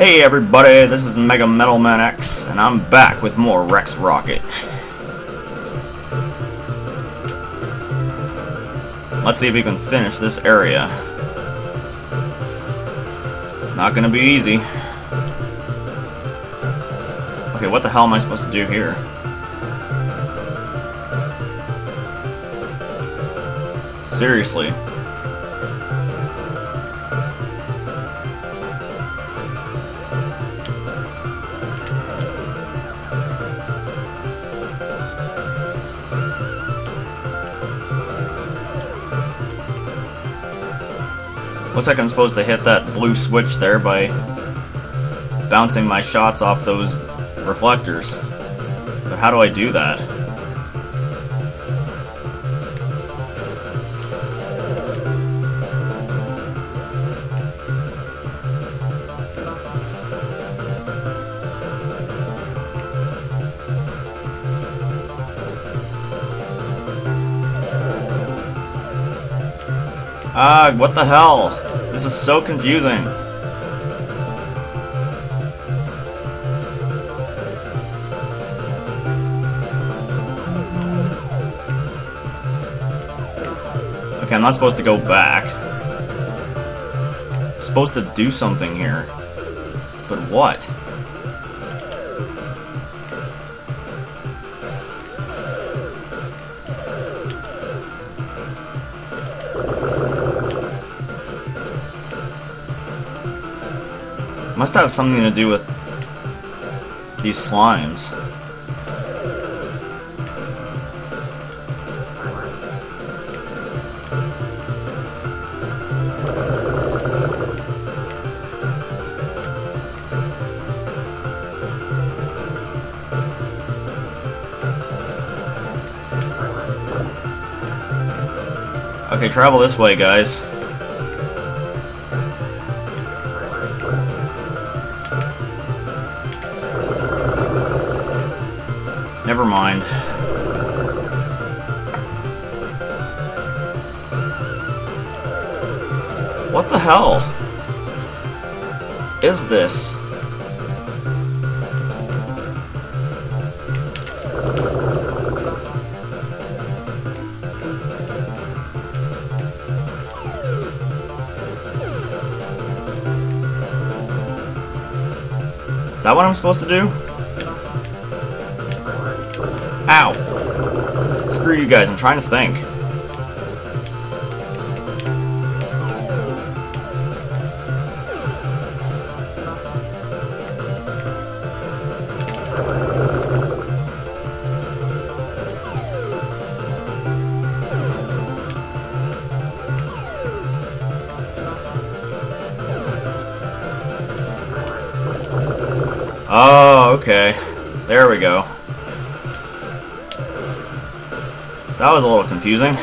Hey everybody, this is Mega Metal Man X, and I'm back with more Rex Rocket. Let's see if we can finish this area. It's not gonna be easy. Okay, what the hell am I supposed to do here? Seriously. Looks like I'm supposed to hit that blue switch there by bouncing my shots off those reflectors. But how do I do that? Ah, what the hell? This is so confusing. Okay, I'm not supposed to go back. I'm supposed to do something here. But what? Must have something to do with these slimes. Okay, travel this way, guys. Mind. What the hell is this? Is that what I'm supposed to do? Ow! Screw you guys, I'm trying to think. Oh, okay. There we go. That was a little confusing.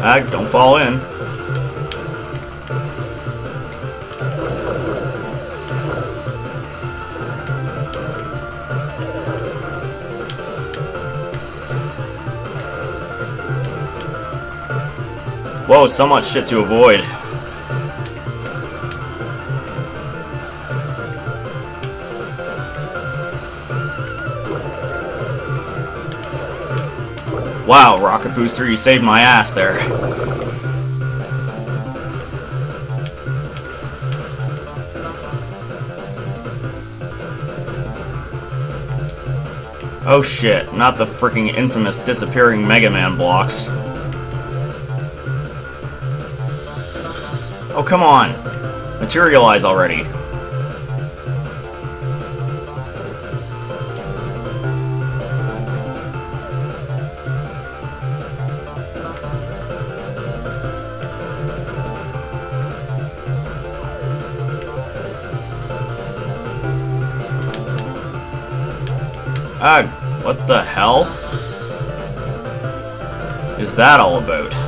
Ah, don't fall in. Whoa, so much shit to avoid. Wow, Rocket Booster, you saved my ass there. Oh shit, not the freaking infamous disappearing Mega Man blocks. Oh, come on. Materialize already. Ah, what the hell? is that all about?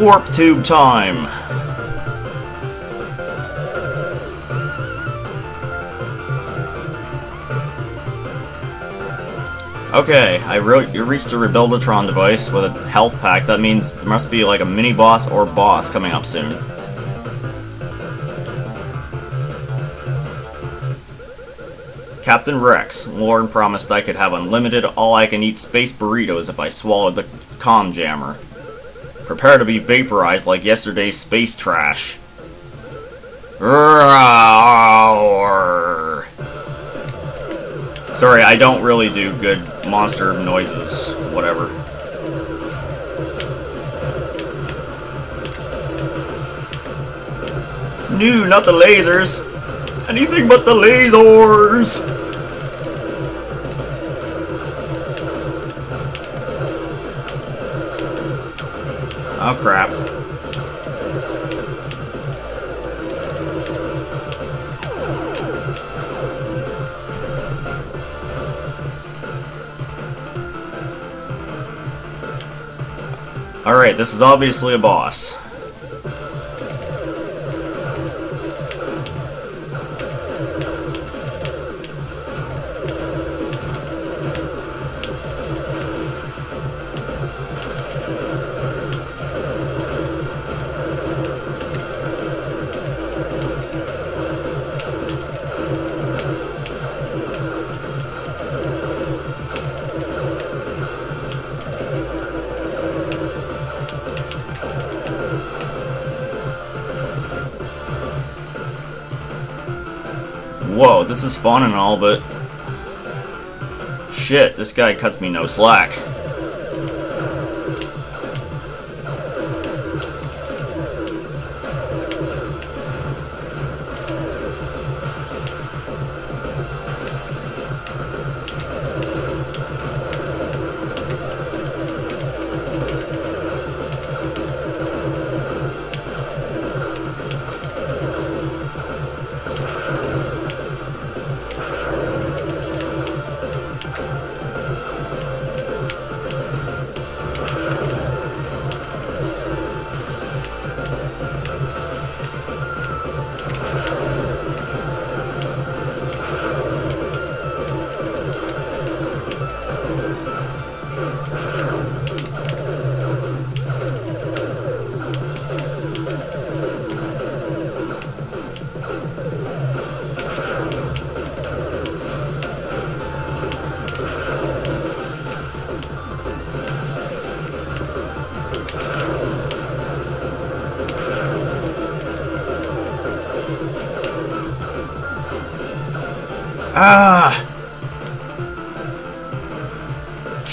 Warp tube time! Okay, I you reached a Rebuildatron device with a health pack. That means there must be like a mini boss or boss coming up soon. Captain Rex, Lauren promised I could have unlimited all-I-can-eat space burritos if I swallowed the com jammer. Prepare to be vaporized like yesterday's space trash. Sorry, I don't really do good monster noises, whatever. No, not the lasers! Anything but the lasers! Oh crap. Alright, this is obviously a boss. This is fun and all, but... Shit, this guy cuts me no slack.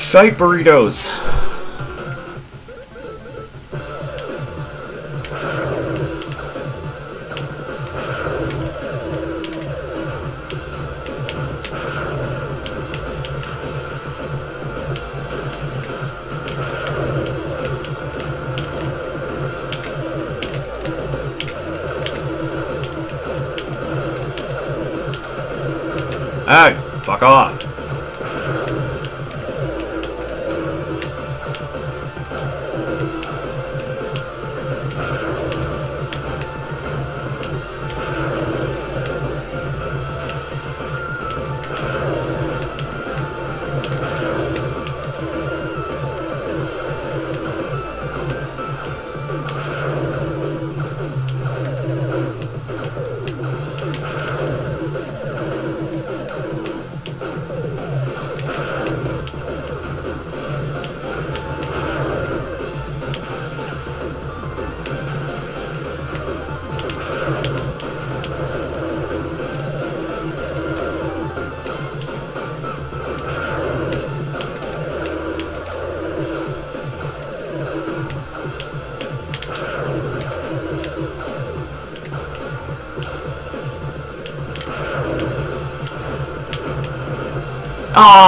Shite burritos. Ah, fuck off.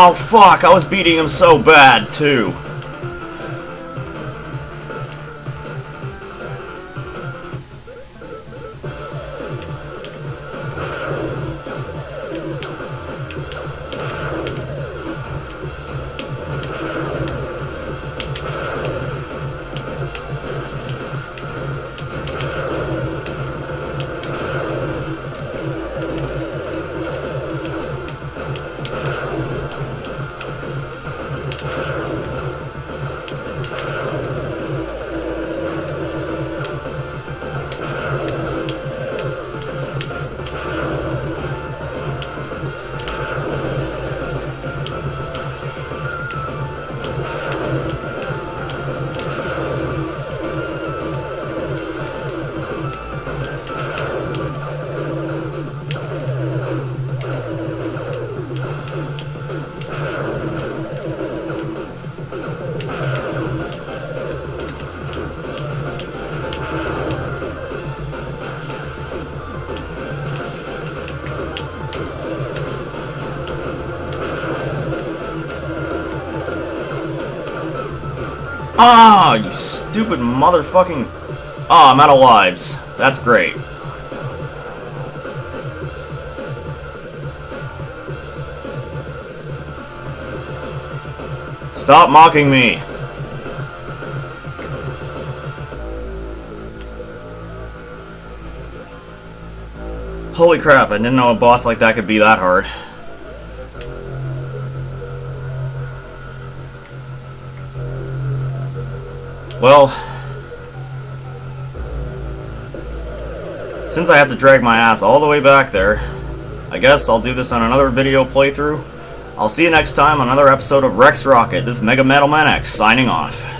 Oh, fuck, I was beating him so bad, too. Ah, you stupid motherfucking... Ah, I'm out of lives. That's great. Stop mocking me! Holy crap, I didn't know a boss like that could be that hard. Well, since I have to drag my ass all the way back there, I guess I'll do this on another video playthrough. I'll see you next time on another episode of Rex Rocket. This is Mega Metal Man X signing off.